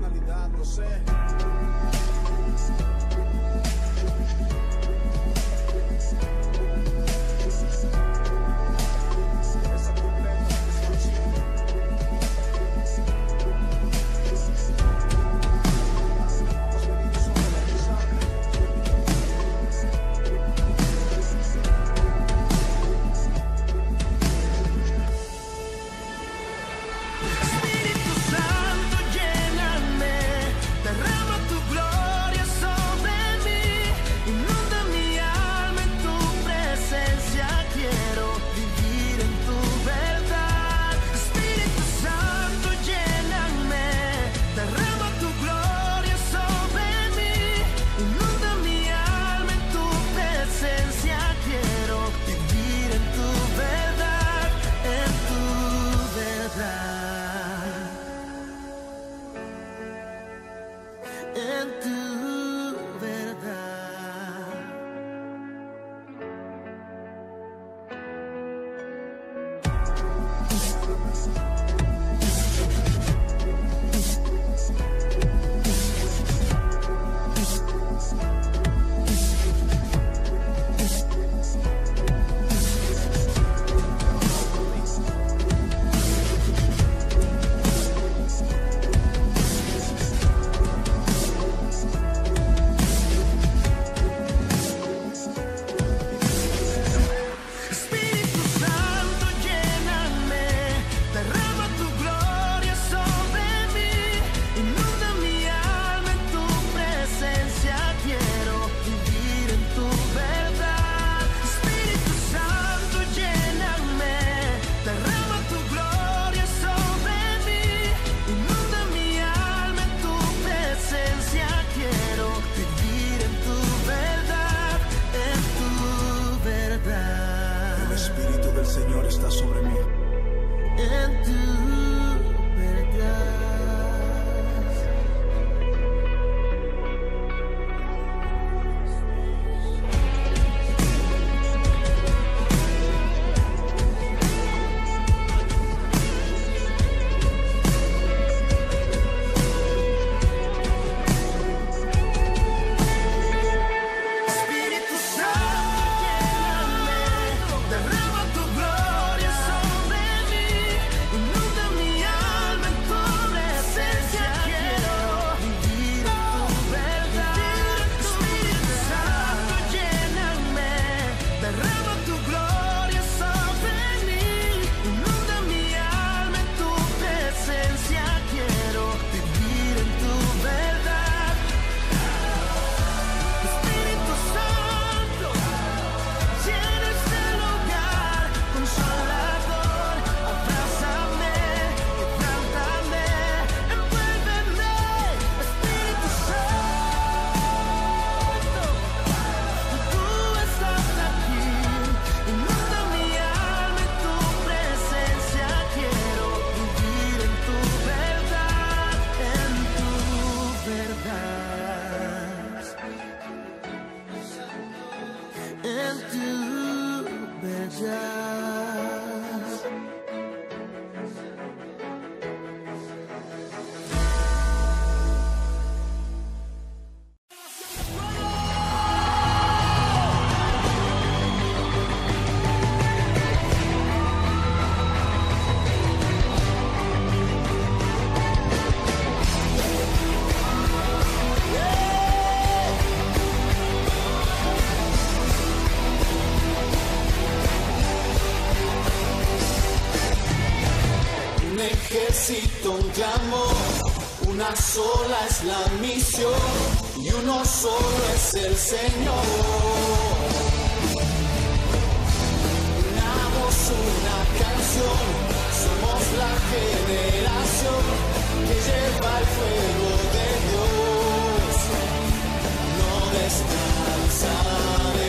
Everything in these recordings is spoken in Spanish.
carnalidad, lo sé. Krishna una sola es la misión y uno solo es el Señor. Una una canción, somos la generación que lleva el fuego de Dios. No descansaremos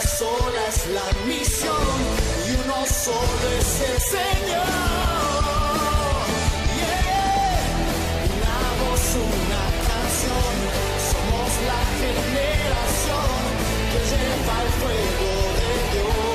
sola es la misión y uno solo es el Señor. Yeah. Una una canción, somos la generación que lleva el fuego de Dios.